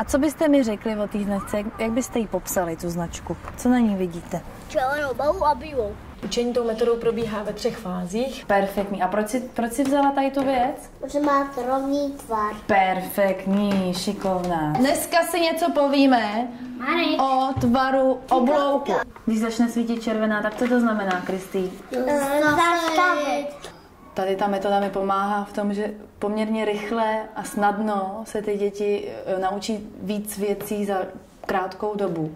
A co byste mi řekli o té značce? Jak, byste ji popsali, tu značku? Co na ní vidíte? Červenou, malou a bílou. Učení tou metodou probíhá ve třech fázích. Perfektní. A proč si, proč si vzala tady tu věc? Protože má rovný tvar. Perfektní, šikovná. Dneska si něco povíme Marek. o tvaru oblouku. Když začne svítit červená, tak co to znamená, Kristý? Zastavit. Tady ta metoda mi pomáhá v tom, že poměrně rychle a snadno se ty děti eh, naučí víc věcí za krátkou dobu.